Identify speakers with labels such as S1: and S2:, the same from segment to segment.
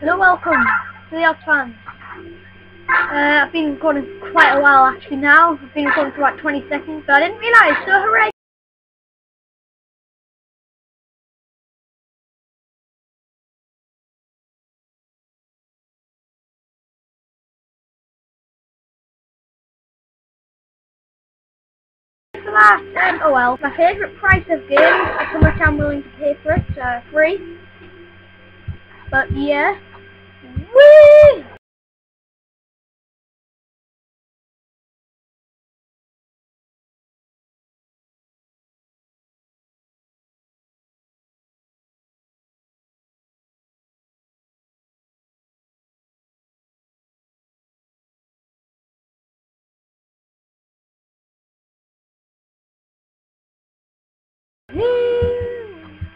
S1: Hello, welcome to the Yogsfans. Uh, I've been recording quite a while actually now. I've been recording for about 20 seconds, but I didn't realise, so hooray! For that, um, oh well, my favourite price of games, how much I'm willing to pay for it, uh, free. But yeah.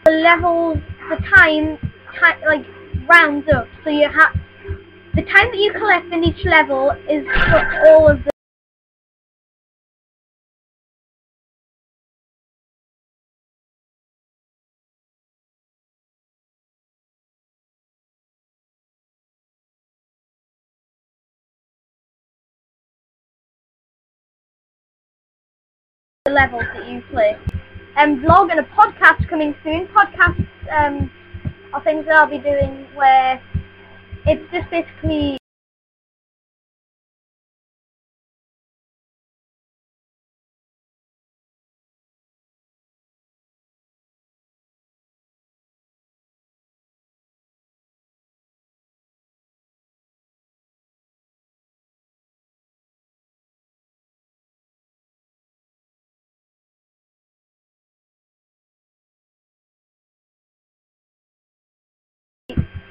S1: The level, the time, time, like rounds up. So you have the time that you collect in each level is for all of the. levels that you play. Um, vlog and a podcast coming soon. Podcasts um, are things that I'll be doing where it's just basically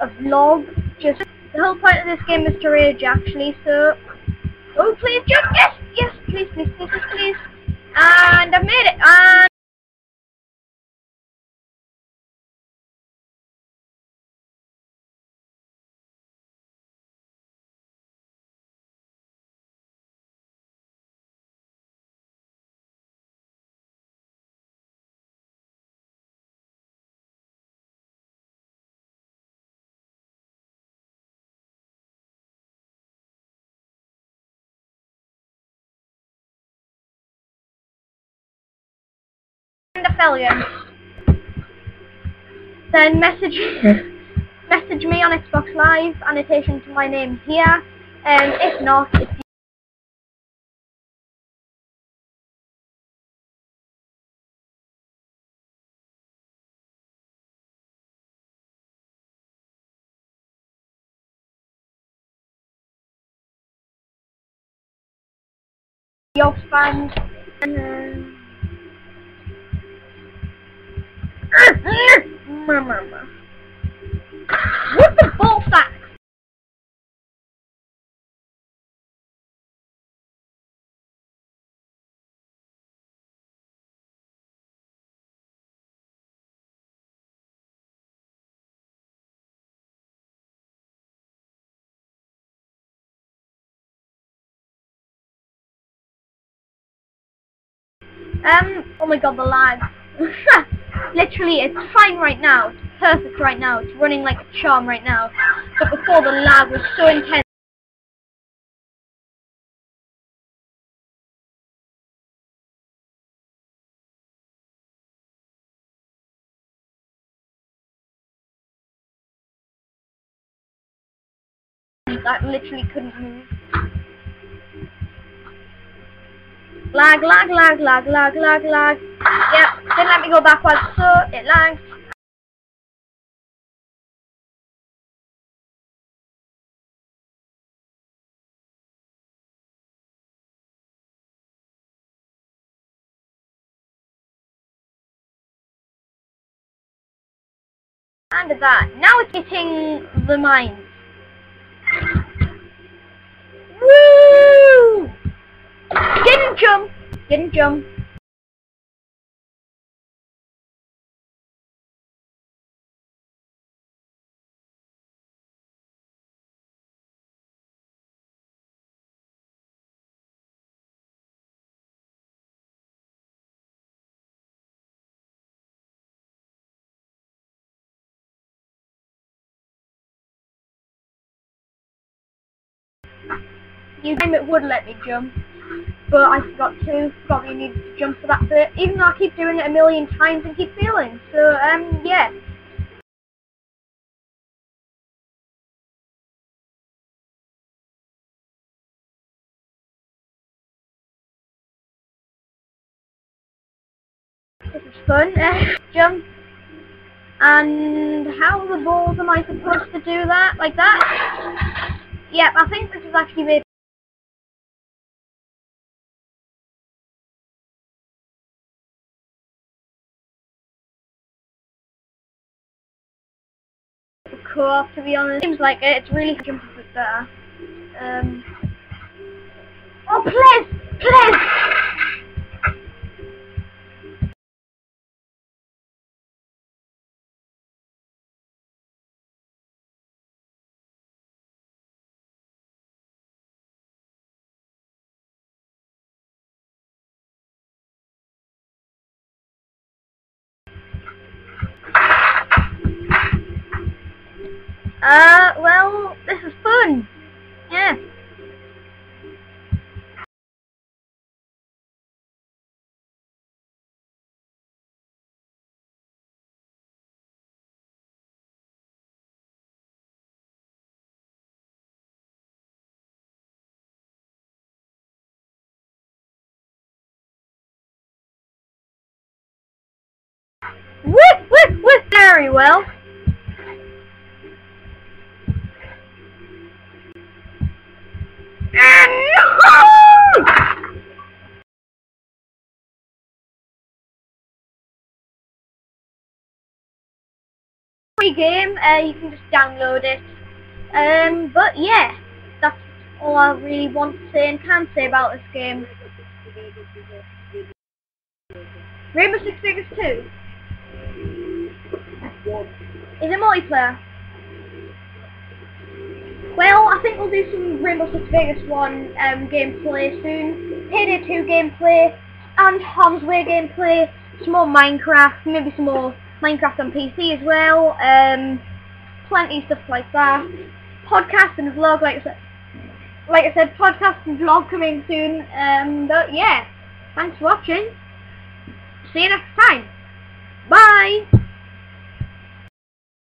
S1: a vlog. Just the whole point of this game is to rage actually, so Oh please just yes, yes, please, please, please, please, please. And I've made it and a. Then message message me on Xbox Live, annotation to my name here, and if not, you your fans, and then What the ball sack? Um, oh my god, the lag. Literally, it's fine right now. It's perfect right now. It's running like a charm right now. But before, the lag was so intense. That literally couldn't move. Lag, lag, lag, lag, lag, lag, lag. Yep, didn't let me go backwards, so it lagged. And that. Now it's hitting the mines. Woo! Didn't jump. Didn't jump. You game it would let me jump, but I forgot to. Probably needed to jump for that bit, even though I keep doing it a million times and keep failing. So um, yeah. This is fun. Jump. And how the balls am I supposed to do that? Like that? Yep, I think this is actually made to be honest. Seems like it. It's really jumping bit better. Um. Oh please! Please! Uh, well, this is fun. Yeah. Whip, whip, whip, very well. Free game, uh, you can just download it. Um, but yeah, that's all I really want to say and can say about this game. Rainbow Six Vegas 2? Is it multiplayer? Well, I think we'll do some Rainbow Six Vegas 1 um, gameplay soon, Payday 2 gameplay, and Harm's Way gameplay, some more Minecraft, maybe some more Minecraft on PC as well, um, plenty of stuff like that. Podcast and vlog, like I said, like I said, podcast and vlog coming soon, um, but yeah, thanks for watching, see you next time, bye!